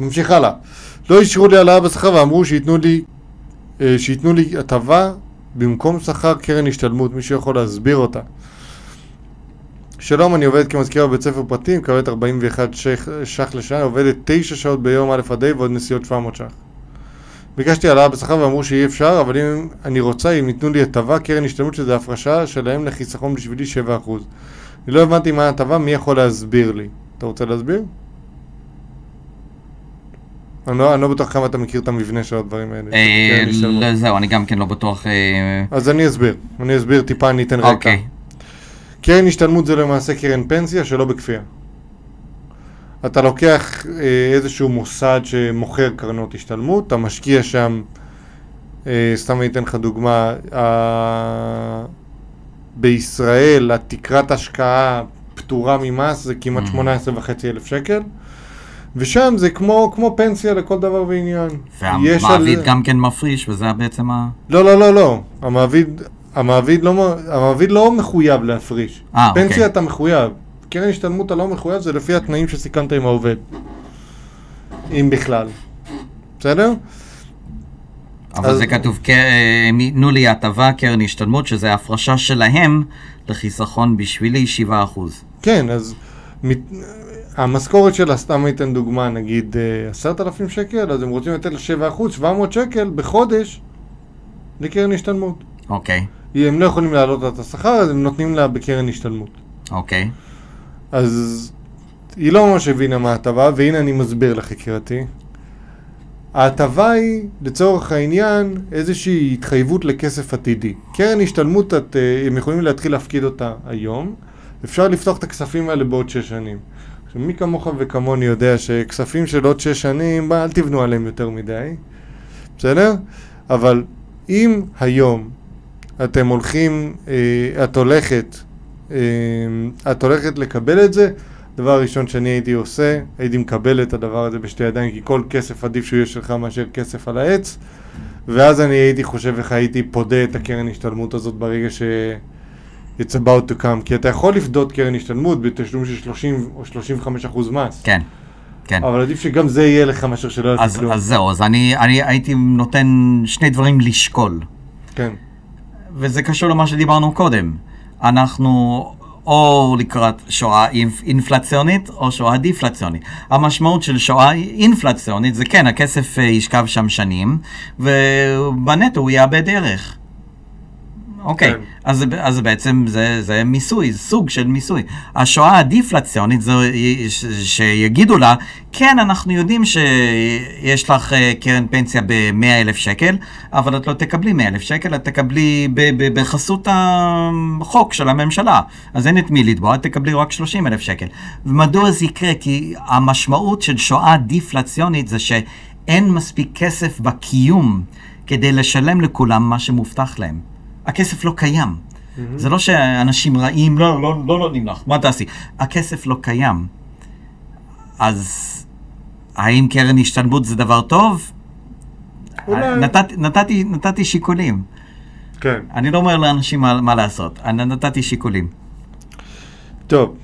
נמשיך הלאה. לא אישרו לי העלאה בשכר ואמרו שייתנו לי, אה, שייתנו לי הטבה במקום שכר קרן השתלמות, מישהו יכול להסביר אותה. שלום, אני עובדת כמזכירה בבית ספר פרטי, מקבלת 41 שח, שח לשעה, עובדת 9 שעות ביום א' עד ה' ועוד נסיעות 700 שח. ביקשתי העלאה בשכר ואמרו שאי אפשר, אבל אם אני רוצה, אם ייתנו לי הטבה, קרן השתלמות שזה הפרשה שלהם לחיסכון בשבילי 7%. אני לא הבנתי מה ההטבה, מי יכול להסביר לי? אתה רוצה להסביר? אני לא, אני לא בטוח כמה אתה מכיר את המבנה של הדברים האלה. אה, השתלמות. לא, זהו, אני גם כן לא בטוח... אה, אז אני אסביר, אני אסביר טיפה, אני אתן רקע. אוקיי. קרן השתלמות זה למעשה קרן פנסיה שלא בכפייה. אתה לוקח אה, איזשהו מוסד שמוכר קרנות השתלמות, אתה משקיע שם, אה, סתם אני אתן לך דוגמה, אה, בישראל התקרת השקעה פטורה ממס זה כמעט Mhm. 18,500 אלף שקל, ושם זה כמו, כמו פנסיה לכל דבר ועניין. והמעביד על- גם כן מפריש, וזה בעצם ה... לא, לא, לא, לא. המעביד, המעביד, לא, המעביד לא מחויב להפריש. אה, אוקיי. פנסיה אתה מחויב. קרן השתלמות אתה לא מחויב, זה לפי התנאים שסיכמת עם העובד. אם בכלל. בסדר? אבל אז- זה כתוב, "כ- אה, הם ייתנו לי הטבה, קרן השתלמות, שזה הפרשה שלהם לחיסכון בשבילי 7%. כן, אז מת... המשכורת שלה, סתם אתן דוגמה, נגיד אה, עשרת אלפים שקל, אז הם רוצים לתת לה 7%, 700 שקל בחודש לקרן השתלמות. אוקיי, הם לא יכולים להעלות לה את השכר, אז הם נותנים לה בקרן השתלמות. אוקיי. אז היא לא ממש הבינה מה ההטבה, והנה אני מסביר לך יקירתי. ההטבה היא, לצורך העניין, איזושהי התחייבות לכסף עתידי. קרן השתלמות, את, אה, הם יכולים להתחיל להפקיד אותה היום, אפשר לפתוח את הכספים האלה בעוד שש שנים. מי כמוך וכמוני יודע שכספים של עוד שש שנים, אל תבנו עליהם יותר מדי, בסדר? אבל אם היום אתם הולכים, אה, את הולכת, אה, את הולכת לקבל את זה, הדבר הראשון שאני הייתי עושה, הייתי מקבל את הדבר הזה בשתי ידיים, כי כל כסף עדיף שהוא יהיה שלך מאשר כסף על העץ, ואז אני הייתי חושב איך הייתי פודה את הקרן השתלמות הזאת ברגע ש... it's about to come, כי אתה יכול לפדות קרן השתלמות בתשלום של 30 או 35 אחוז מס, כן, כן. אבל עדיף שגם זה יהיה לך מאשר שלא יהיה לך כלום. אז זהו, אז אני, אני הייתי נותן שני דברים לשקול, כן, וזה קשור למה שדיברנו קודם. אנחנו או לקראת שואה אינפ, אינפלציונית או שואה דיפלציונית. המשמעות של שואה אינפלציונית זה כן, הכסף אה, ישכב שם שנים, ובנטו הוא יאבד ערך. אוקיי, כן. אז, אז בעצם זה, זה מיסוי, סוג של מיסוי. השואה הדיפלציונית זה שיגידו לה, כן, אנחנו יודעים שיש לך אה, קרן פנסיה ב-100 אלף שקל, אבל את לא תקבלי 100 אלף שקל, את תקבלי ב- ב- בחסות החוק של הממשלה. אז אין את מי לתבוע, את תקבלי רק 30 אלף שקל. ומדוע זה יקרה? כי המשמעות של שואה דיפלציונית זה שאין מספיק כסף בקיום כדי לשלם לכולם מה שמובטח להם. הכסף לא קיים. זה לא שאנשים רעים, לא, לא, לא נותנים לך, מה תעשי? הכסף לא קיים. אז האם קרן השתלמות זה דבר טוב? אולי. נתתי, נתתי, נתתי שיקולים. כן. אני לא אומר לאנשים מה, מה לעשות, אני נתתי שיקולים. טוב,